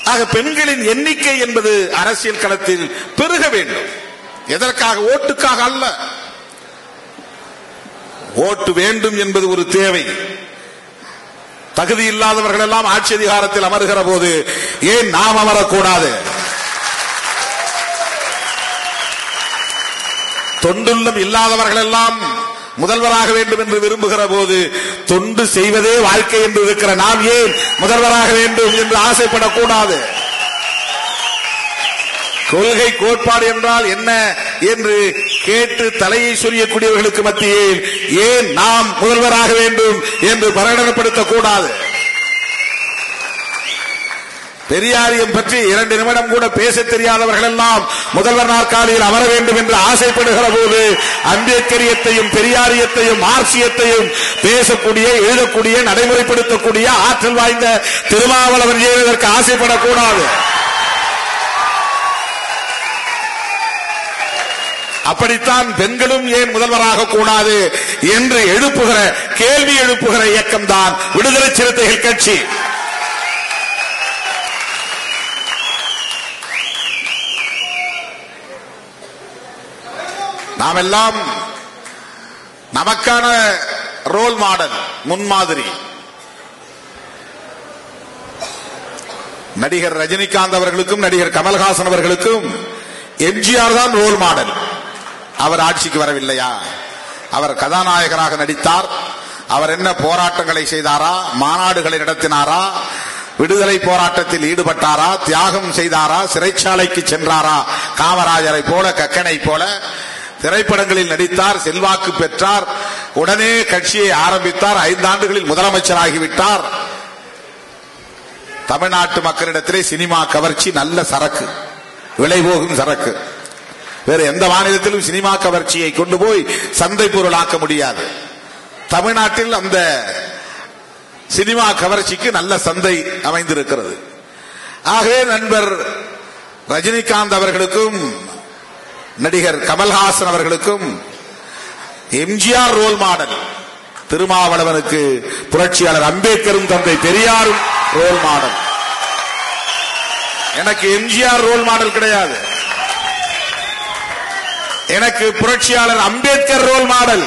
ஆக பெண்களின் எண்ணிக்கை என்பது அரசியல் களத்தில் பெருக வேண்டும். எதற்காக? ஓட்டுக்காக அல்ல. ஓட்டு வேண்டும் என்பது ஒரு தேவை. தகுதி இல்லாதவர்கள் எல்லாம் ஆட்சி அதிகாரத்தில் அமர்கிற போது ஏன் நாம் அமரக்கூடாது? தொண்டுள்ளம் இல்லாதவர்கள் எல்லாம் முதல்வராக வேண்டும் என்று விரும்புகிற போது தொண்டு செய்வதே வாழ்க்கை என்று இருக்கிற நாம் ஏன் முதல்வராக வேண்டும் என்று ஆசைப்படக்கூடாது? கொள்கை கோட்பாடு என்றால் என்ன என்று கேட்டு தலையை சொரியக்கூடியவர்களுக்கு மத்தியில் ஏன் நாம் முதல்வராக வேண்டும் என்று பிரகடனப்படுத்தக் கூடாது பெரியாரியம் பற்றி இரண்டு நிமிடம் கூட பேச தெரியாதவர்கள் எல்லாம் முதல்வர் நாற்காலியில் அமர வேண்டும் என்று ஆசைப்படுகிற போது அம்பேத்கரியத்தையும் பெரியாரியத்தையும் மார்க்சியத்தையும் பேசக்கூடிய எழுதக்கூடிய நடைமுறைப்படுத்தக்கூடிய ஆற்றல் வாய்ந்த திருமாவளவன் செய்வதற்கு ஆசைப்படக்கூடாது? அப்படித்தான் பெண்களும் ஏன் முதல்வராக கூடாது என்று எழுப்புகிற கேள்வி எழுப்புகிற இயக்கம்தான் விடுதலை சிறுத்தைகள் கட்சி. நாம் எல்லாம் நமக்கான ரோல் மாடல் முன்மாதிரி. நடிகர் ரஜினிகாந்த் அவர்களுக்கும் நடிகர் கமல்ஹாசன் அவர்களுக்கும் எம்ஜிஆர் தான் ரோல் மாடல் அவர் ஆட்சிக்கு வரவில்லையா? அவர் கதாநாயகராக நடித்தார். அவர் என்ன போராட்டங்களை செய்தாரா? மாநாடுகளை நடத்தினாரா? விடுதலை போராட்டத்தில் ஈடுபட்டாரா? தியாகம் செய்தாரா? சிறைச்சாலைக்கு சென்றாரா? காமராஜரை போல கக்கனை போல திரைப்படங்களில் நடித்தார் செல்வாக்கு பெற்றார் உடனே கட்சியை ஆரம்பித்தார் ஐந்தாண்டுகளில் முதலமைச்சராகிவிட்டார். தமிழ்நாட்டு மக்களிடத்திலே சினிமா கவர்ச்சி நல்ல சரக்கு விலை போகும் சரக்கு. வேறு எந்த மாநிலத்திலும் சினிமா கவர்ச்சியை கொண்டு போய் சந்தை பொருளாக்க முடியாது. தமிழ்நாட்டில் அந்த சினிமா கவர்ச்சிக்கு நல்ல சந்தை அமைந்திருக்கிறது. ஆகவே நண்பர் ரஜினிகாந்த் அவர்களுக்கும் நடிகர் கமல்ஹாசன் அவர்களுக்கும் எம்ஜிஆர் ரோல் மாடல் திருமாவளவனுக்கு புரட்சியாளர் அம்பேத்கரும் தந்தை பெரியாரும் ரோல் மாடல். எனக்கு எம்ஜிஆர் ரோல் மாடல் கிடையாது. எனக்கு புரட்சியாளர் அம்பேத்கர் ரோல் மாடல்.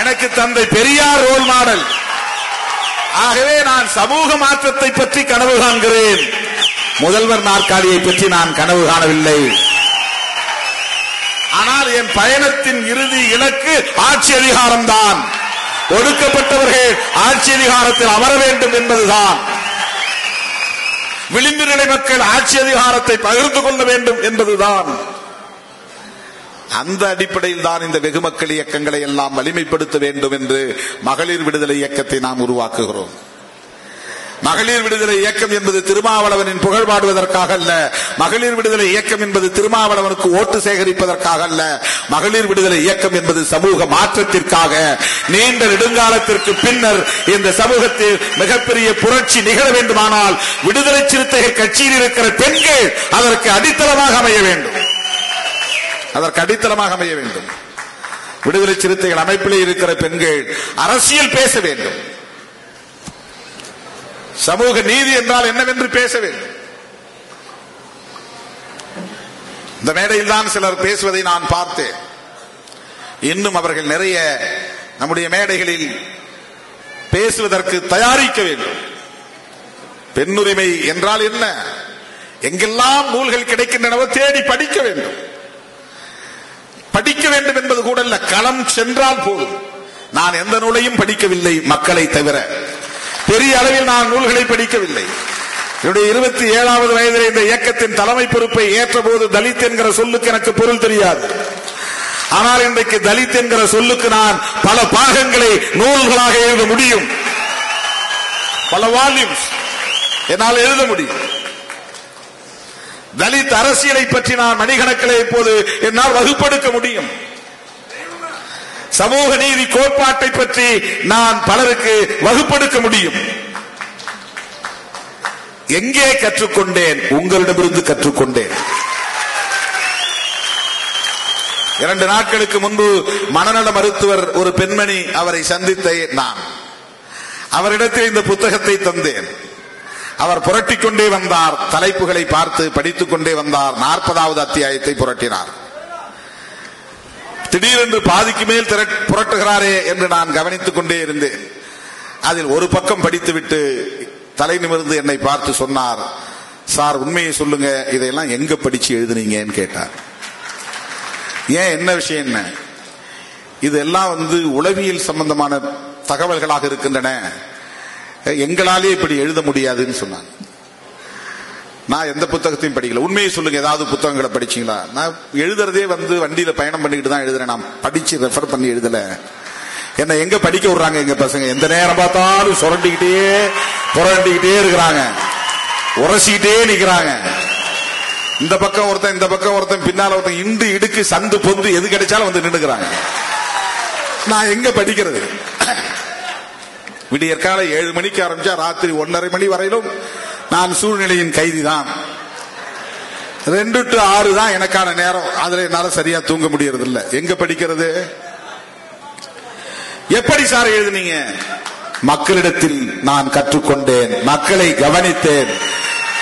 எனக்கு தந்தை பெரியார் ரோல் மாடல். ஆகவே நான் சமூக மாற்றத்தை பற்றி கனவு காண்கிறேன். முதல்வர் நாற்காலியை பற்றி நான் கனவு காணவில்லை. ஆனால் என் பயணத்தின் இறுதி இலக்கு ஆட்சி அதிகாரம் தான் ஒடுக்கப்பட்டவர்கள் ஆட்சி அதிகாரத்தில் அமர வேண்டும் என்பதுதான். விளிம்பு நிலை மக்கள் ஆட்சி அதிகாரத்தை பகிர்ந்து கொள்ள வேண்டும் என்பதுதான். அந்த அடிப்படையில் தான் இந்த வெகு மக்கள் இயக்கங்களை எல்லாம் வலிமைப்படுத்த வேண்டும் என்று மகளிர் விடுதலை இயக்கத்தை நாம் உருவாக்குகிறோம். மகளிர் விடுதலை இயக்கம் என்பது திருமாவளவனின் புகழ் பாடுவதற்காக அல்ல மகளிர் விடுதலை இயக்கம் என்பது திருமாவளவனுக்கு ஓட்டு சேகரிப்பதற்காக அல்ல மகளிர் விடுதலை இயக்கம் என்பது சமூக மாற்றத்திற்காக நீண்ட நெடுங்காலத்திற்கு பின்னர் இந்த சமூகத்தில் மிகப்பெரிய புரட்சி நிகழ வேண்டுமானால் விடுதலை சிறுத்தைகள் கட்சியில் இருக்கிற பெண்கள் அதற்கு அடித்தளமாக அமைய வேண்டும். அதற்கு அடித்தளமாக அமைய வேண்டும். விடுதலை சிறுத்தைகள் அமைப்பிலே இருக்கிற பெண்கள் அரசியல் பேச வேண்டும். சமூக நீதி என்றால் என்னவென்று பேச வேண்டும். இந்த மேடையில் தான் சிலர் பேசுவதை நான் பார்த்தேன். இன்னும் அவர்கள் நிறைய நம்முடைய மேடைகளில் பேசுவதற்கு தயாரிக்க வேண்டும். பெண்ணுரிமை என்றால் என்ன? எங்கெல்லாம் நூல்கள் கிடைக்கின்றனவோ தேடி படிக்க வேண்டும். படிக்க வேண்டும் என்பது கூட இல்ல. களம் சென்றால் போதும். நான் எந்த நூலையும் படிக்கவில்லை மக்களை தவிர. பெரிய அளவில் நான் நூல்களை படிக்கவில்லை. என்னுடைய இருபத்தி ஏழாவது வயதில் இந்த இயக்கத்தின் தலைமை பொறுப்பை ஏற்ற போது தலித் என்கிற சொல்லுக்கு எனக்கு பொருள் தெரியாது. ஆனால் இன்றைக்கு தலித் என்கிற சொல்லுக்கு நான் பல பாகங்களை நூல்களாக எழுத முடியும். பல வால்யூம்ஸ் என்னால் எழுத முடியும். தலித் அரசியலை பற்றி நான் மணிகணக்கில் இப்போது என்னால் வகுப்படுத்த முடியும். சமூக நீதி கோட்பாட்டை பற்றி நான் பலருக்கு வகுப்படுத்த முடியும். எங்கே கற்றுக்கொண்டேன்? உங்களிடமிருந்து கற்றுக்கொண்டேன். இரண்டு நாட்களுக்கு முன்பு மனநல மருத்துவர் ஒரு பெண்மணி அவரை சந்தித்த நான். அவரிடத்தில் இந்த புத்தகத்தை தந்தேன். அவர் புரட்டிக் கொண்டே வந்தார். தலைப்புகளை பார்த்து படித்துக் கொண்டே வந்தார். நாற்பதாவது அத்தியாயத்தை புரட்டினார். திடீரென்று பாதிக்கு மேல் புரட்டுகிறாரே என்று நான் கவனித்துக் கொண்டே இருந்தேன். அதில் ஒரு பக்கம் படித்துவிட்டு தலை நிமிர்ந்து என்னை பார்த்து சொன்னார் சார் உண்மையை சொல்லுங்க. இதையெல்லாம் எங்க படிச்சு எழுதுனீங்கன்னு கேட்டார். ஏன்? என்ன விஷயம் என்ன? இதெல்லாம் வந்து உளவியல் சம்பந்தமான தகவல்களாக இருக்கின்றன. எங்களாலே இப்படி எழுத முடியாதுன்னு சொன்னாங்க. நான் எந்த புத்தகத்தையும் படிக்கல. உண்மையை சொல்லுங்க ஏதாவது புத்தகங்களை படிச்சீங்களா? நான் எழுதுறதே வந்து வண்டியில பயணம் பண்ணிட்டு தான் எழுதுறேன். நான் படிச்சு ரெஃபர் பண்ணி எழுதல. என்ன எங்க படிக்க விடுறாங்க எங்க பசங்க? எந்த நேரம் பார்த்தாலும் சுரண்டிக்கிட்டே புரண்டிக்கிட்டே இருக்கிறாங்க. உரசிக்கிட்டே நிக்கிறாங்க. இந்த பக்கம் ஒருத்தன் இந்த பக்கம் ஒருத்தன் பின்னால ஒருத்தன் இண்டு இடுக்கு சந்து பொந்து எது கிடைச்சாலும் வந்து நின்னுக்கிறாங்க. நான் எங்க படிக்கிறது? விடியற்கால ஏழு மணிக்கு ஆரம்பிச்சா ராத்திரி ஒன்றரை மணி வரையிலும் நான் சூழ்நிலையின் கைதிதான். ரெண்டு டு ஆறு தான் எனக்கான நேரம். அதுல என்னால சரியா தூங்க முடியறது இல்ல எங்க படிக்கிறது? எப்படி சார் எழுதுனீங்க? மக்களிடத்தில் நான் கற்றுக்கொண்டேன். மக்களை கவனித்தேன்.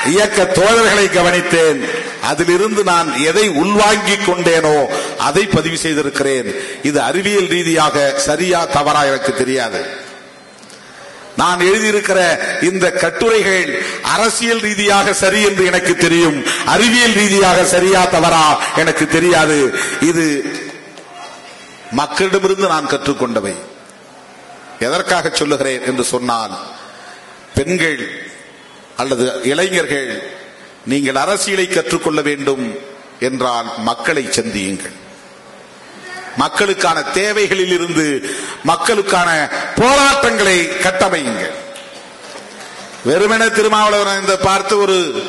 இயக்க தோழர்களை கவனித்தேன். அதிலிருந்து நான் எதை உள்வாங்கிக் கொண்டேனோ அதை பதிவு செய்திருக்கிறேன். இது அறிவியல் ரீதியாக சரியா தவறா எனக்கு தெரியாது. நான் எழுதியிருக்கிற இந்த கட்டுரைகள் அரசியல் ரீதியாக சரி என்று எனக்கு தெரியும். அறிவியல் ரீதியாக சரியா தவறா எனக்கு தெரியாது. இது மக்களிடமிருந்து நான் கற்றுக்கொண்டவை. எதற்காக சொல்லுகிறேன் என்று சொன்னால் பெண்கள் அல்லது இளைஞர்கள் நீங்கள் அரசியலை கற்றுக்கொள்ள வேண்டும் என்றால் மக்களை சந்தியுங்கள். மக்களுக்கான தேவைகளில் இருந்து மக்களுக்கான போராட்டங்களை கட்டமையுங்க வெறுமென திருமாவளவன் இந்த பார்த்து ஒரு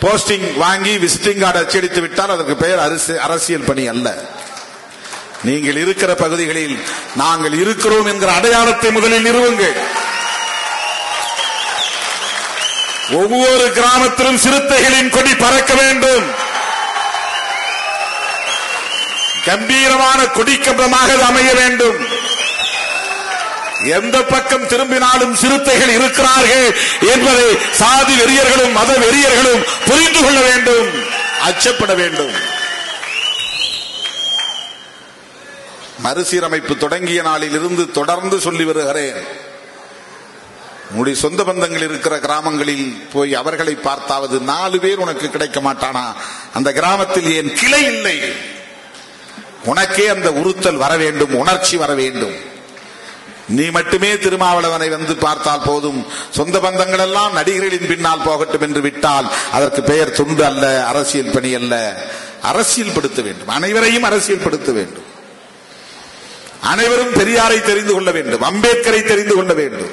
போஸ்டிங் வாங்கி விசிட்டிங் கார்டு அச்சடித்து விட்டால் அதற்கு பெயர் அரசு- அரசியல் பணி அல்ல. நீங்கள் இருக்கிற பகுதிகளில் நாங்கள் இருக்கிறோம் என்கிற அடையாளத்தை முதலில் நிறுவுங்கள். ஒவ்வொரு கிராமத்திலும் சிறுத்தைகளின் கொடி பறக்க வேண்டும். கம்பீரமான கொடிக்கம்பமாக அமைய வேண்டும். எந்த பக்கம் திரும்பினாலும் சிறுத்தைகள் இருக்கிறார்கள் என்பதை சாதி வெறியர்களும் மத வெறியர்களும் புரிந்து கொள்ள வேண்டும் அச்சப்பட வேண்டும். மறுசீரமைப்பு தொடங்கிய நாளில் இருந்து தொடர்ந்து சொல்லி வருகிறேன். உன்னுடைய சொந்த பந்தங்கள் இருக்கிற கிராமங்களில் போய் அவர்களை பார்த்தாவது நாலு பேர் உனக்கு கிடைக்க மாட்டானா? அந்த கிராமத்தில் ஏன் கிளை இல்லை? உனக்கே அந்த உறுத்தல் வர வேண்டும் உணர்ச்சி வர வேண்டும். நீ மட்டுமே திருமாவளவனை வந்து பார்த்தால் போதும். சொந்த பந்தங்கள் எல்லாம் நடிகர்களின் பின்னால் போகட்டும் என்று விட்டால் அதற்கு பெயர் துண்டு அல்ல அரசியல் பணி அல்ல. அரசியல் படுத்த வேண்டும். அனைவரையும் அரசியல் படுத்த வேண்டும். அனைவரும் பெரியாரை தெரிந்து கொள்ள வேண்டும் அம்பேத்கரை தெரிந்து கொள்ள வேண்டும்.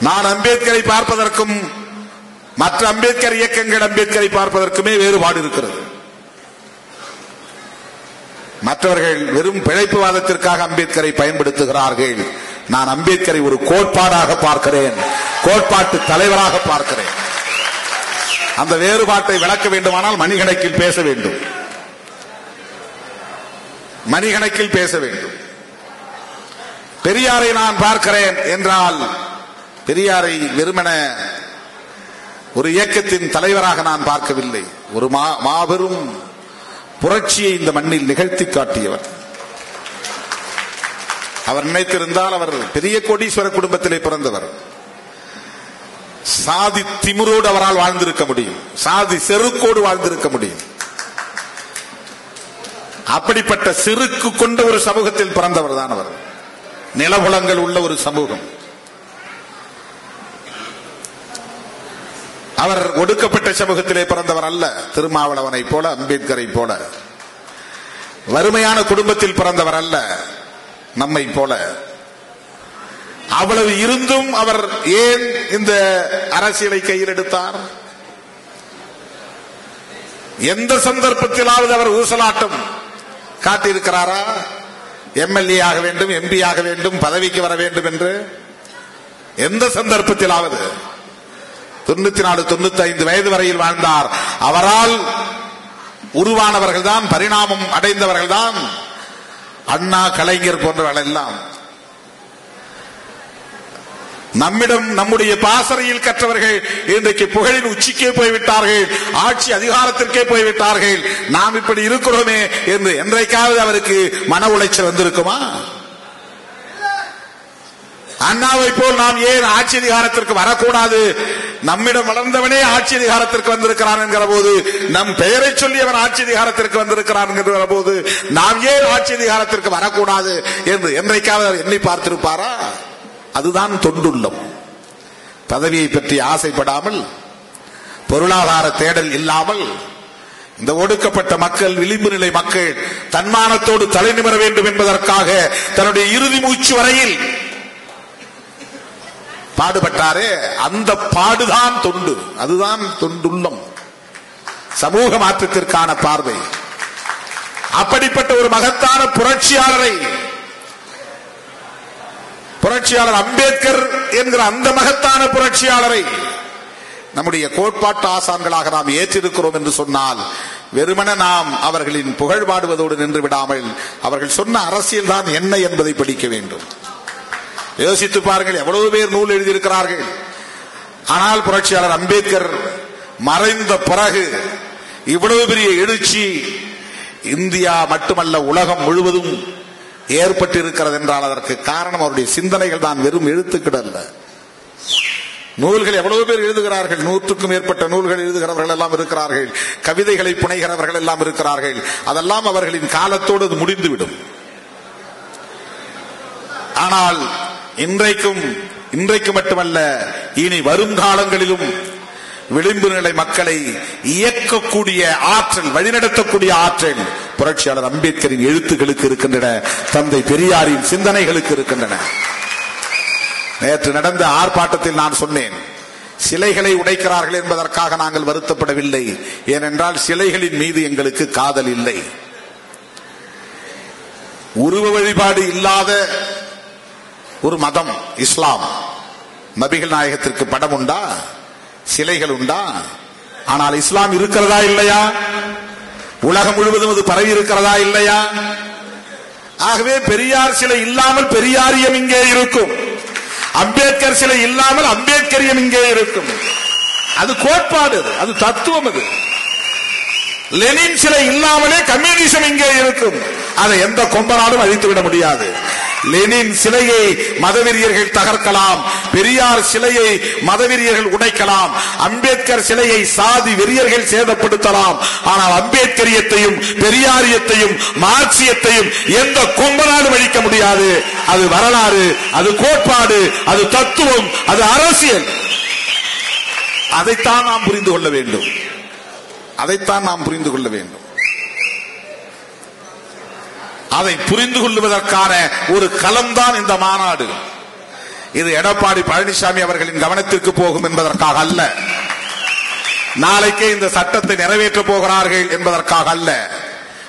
நான் அம்பேத்கரை பார்ப்பதற்கும் மற்ற அம்பேத்கர் இயக்கங்கள் அம்பேத்கரை பார்ப்பதற்குமே வேறுபாடு இருக்கிறது. மற்றவர்கள் வெறும் பிழைப்புவாதத்திற்காக அம்பேத்கரை பயன்படுத்துகிறார்கள். நான் அம்பேத்கரை ஒரு கோட்பாடாக பார்க்கிறேன். கோட்பாட்டு தலைவராக பார்க்கிறேன். அந்த வேறுபாட்டை விளக்க வேண்டுமானால் மணிகணக்கில் பேச வேண்டும். மணிகணக்கில் பேச வேண்டும். பெரியாரை நான் பார்க்கிறேன் என்றால் பெரியாரை வெறுமன ஒரு இயக்கத்தின் தலைவராக நான் பார்க்கவில்லை. ஒரு மா- மாபெரும் புரட்சியை இந்த மண்ணில் நிகழ்த்தி காட்டியவர். அவர் நினைத்திருந்தால் அவர் பெரிய கோடீஸ்வர குடும்பத்திலே பிறந்தவர். சாதி திமிரோடு அவரால் வாழ்ந்திருக்க முடியும். சாதி செருக்கோடு வாழ்ந்திருக்க முடியும். அப்படிப்பட்ட செருக்கு கொண்ட ஒரு சமூகத்தில் பிறந்தவர் தான் அவர். நிலபுலங்கள் உள்ள ஒரு சமூகம். அவர் ஒடுக்கப்பட்ட சமூகத்திலே பிறந்தவர் அல்ல. திருமாவளவனை போல அம்பேத்கரை போல. வறுமையான குடும்பத்தில் பிறந்தவர் அல்ல. நம்மை போல. அவ்வளவு இருந்தும் அவர் ஏன் இந்த அரசியலை கையில் எடுத்தார்? எந்த சந்தர்ப்பத்திலாவது அவர் ஊசலாட்டம் காட்டியிருக்கிறாரா? எம்எல்ஏ ஆக வேண்டும் எம்பி ஆக வேண்டும் பதவிக்கு வர வேண்டும் என்று? எந்த சந்தர்ப்பத்திலாவது? தொண்ணூத்தி நாலு தொண்ணூத்தி ஐந்து வயது வரையில் வாழ்ந்தார். அவரால் உருவானவர்கள் தான் பரிணாமம் அடைந்தவர்கள் தான் அண்ணா கலைஞர் போன்றவர்கள் எல்லாம். நம்மிடம் நம்முடைய பாசறையில் கற்றவர்கள் இன்றைக்கு புகழின் உச்சிக்கே போய்விட்டார்கள் ஆட்சி அதிகாரத்திற்கே போய்விட்டார்கள். நாம் இப்படி இருக்கிறோமே என்று என்றைக்காவது அவருக்கு மன உளைச்சல் வந்திருக்குமா? அண்ணாவை போல் நாம் ஏன் ஆட்சி அதிகாரத்திற்கு வரக்கூடாது? நம்மிடம் வளர்ந்தவனே ஆட்சி அதிகாரத்திற்கு வந்திருக்கிறான் என்கிற போது நம் பெயரை சொல்லி அவன் ஆட்சி அதிகாரத்திற்கு வந்திருக்கிறான் என்கிற போது நாம் ஏன் ஆட்சி அதிகாரத்திற்கு வரக்கூடாது என்று என்றைக்காவது அவர் எண்ணி பார்த்திருப்பாரா? அதுதான் தொண்டுள்ளம். பதவியை பற்றி ஆசைப்படாமல் பொருளாதார தேடல் இல்லாமல் இந்த ஒடுக்கப்பட்ட மக்கள் விளிம்பு நிலை மக்கள் தன்மானத்தோடு தலை நிமிர வேண்டும் என்பதற்காக தன்னுடைய இறுதி மூச்சு வரையில் பாடுபட்டாரே அந்த பாடுதான் தொண்டு. அதுதான் தொண்டுள்ளம். சமூக மாற்றத்திற்கான பார்வை. அப்படிப்பட்ட ஒரு மகத்தான புரட்சியாளரை புரட்சியாளர் அம்பேத்கர் என்கிற அந்த மகத்தான புரட்சியாளரை நம்முடைய கோட்பாட்டு ஆசான்களாக நாம் ஏற்றிருக்கிறோம் என்று சொன்னால் வெறுமன நாம் அவர்களின் புகழ் பாடுவதோடு நின்று விடாமல் அவர்கள் சொன்ன அரசியல் தான் என்ன என்பதை படிக்க வேண்டும். யோசித்து பாருங்கள் எவ்வளவு பேர் நூல் எழுதியிருக்கிறார்கள். ஆனால் புரட்சியாளர் அம்பேத்கர் மறைந்த பிறகு இவ்வளவு பெரிய எழுச்சி இந்தியா மட்டுமல்ல உலகம் முழுவதும் ஏற்பட்டிருக்கிறது என்றால் அதற்கு காரணம் அவருடைய சிந்தனைகள் தான் வெறும் எழுத்துக்கள் அல்ல. நூல்கள் எவ்வளவு பேர் எழுதுகிறார்கள்? நூற்றுக்கும் மேற்பட்ட நூல்கள் எழுதுகிறவர்கள் எல்லாம் இருக்கிறார்கள். கவிதைகளை புனைகிறவர்கள் எல்லாம் இருக்கிறார்கள். அதெல்லாம் அவர்களின் காலத்தோடு அது முடிந்துவிடும். ஆனால் இன்றைக்கும் இன்றைக்கு மட்டுமல்ல இனி வரும் காலங்களிலும் விளிம்பு நிலை மக்களை இயக்கக்கூடிய ஆற்றல் வழிநடத்தக்கூடிய ஆற்றல் புரட்சியாளர் அம்பேத்கரின் எழுத்துக்களுக்கு இருக்கின்றன தந்தை பெரியாரின் சிந்தனைகளுக்கு இருக்கின்றன. நேற்று நடந்த ஆர்ப்பாட்டத்தில் நான் சொன்னேன் சிலைகளை உடைக்கிறார்கள் என்பதற்காக நாங்கள் வருத்தப்படவில்லை ஏனென்றால் சிலைகளின் மீது எங்களுக்கு காதல் இல்லை. உருவ வழிபாடு இல்லாத ஒரு மதம் இஸ்லாம். நபிகள் நாயகத்திற்கு படம் உண்டா? சிலைகள் உண்டா? ஆனால் இஸ்லாம் இருக்கிறதா இல்லையா? உலகம் முழுவதும் அது பரவி இருக்கிறதா இல்லையா? ஆகவே பெரியார் சிலை இல்லாமல் பெரியாரியம் இங்கே இருக்கும். அம்பேத்கர் சிலை இல்லாமல் அம்பேத்கரியம் இங்கே இருக்கும். அது கோட்பாடு அது. தத்துவம் அது. லெனின் சிலை இல்லாமலே கம்யூனிசம் இங்கே இருக்கும். அதை எந்த கொம்பனாலும் அழித்து விட முடியாது. லெனின் சிலையை மதவெறியர்கள் தகர்க்கலாம். பெரியார் சிலையை மதவெறியர்கள் உடைக்கலாம். அம்பேத்கர் சிலையை சாதி வெறியர்கள் சேதப்படுத்தலாம். ஆனால் அம்பேத்கரியத்தையும் பெரியாரியத்தையும் மார்க்சியத்தையும் எந்த கொம்பனாலும் அழிக்க முடியாது. அது வரலாறு அது கோட்பாடு அது தத்துவம் அது அரசியல். அதைத்தான் நாம் புரிந்து கொள்ள வேண்டும். அதைத்தான் நாம் புரிந்து கொள்ள வேண்டும். அதை புரிந்து கொள்வதற்கான ஒரு களம்தான் இந்த மாநாடு. இது எடப்பாடி பழனிசாமி அவர்களின் கவனத்திற்கு போகும் என்பதற்காக அல்ல. நாளைக்கே இந்த சட்டத்தை நிறைவேற்றப் போகிறார்கள் என்பதற்காக அல்ல.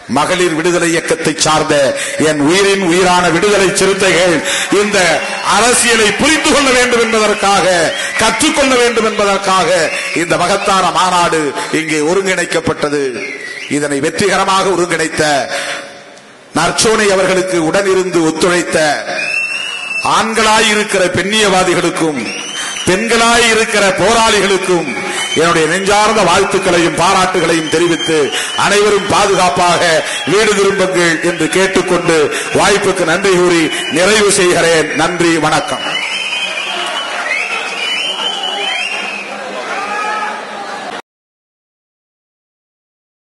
மகளிர் விடுதலை இயக்கத்தை சார்ந்த என் உயிரின் உயிரான விடுதலை சிறுத்தைகள் இந்த அரசியலை புரிந்து கொள்ள வேண்டும் என்பதற்காக கற்றுக்கொள்ள வேண்டும் என்பதற்காக இந்த மகத்தான மாநாடு இங்கே ஒருங்கிணைக்கப்பட்டது. இதனை வெற்றிகரமாக ஒருங்கிணைத்த நற்சோனை அவர்களுக்கு உடனிருந்து ஒத்துழைத்த ஆண்களாயிருக்கிற பெண்ணியவாதிகளுக்கும் பெண்களாய் இருக்கிற போராளிகளுக்கும் என்னுடைய நெஞ்சார்ந்த வாழ்த்துக்களையும் பாராட்டுகளையும் தெரிவித்து அனைவரும் பாதுகாப்பாக வீடு திரும்புங்கள் என்று கேட்டுக்கொண்டு வாய்ப்புக்கு நன்றி கூறி நிறைவு செய்கிறேன். நன்றி வணக்கம்.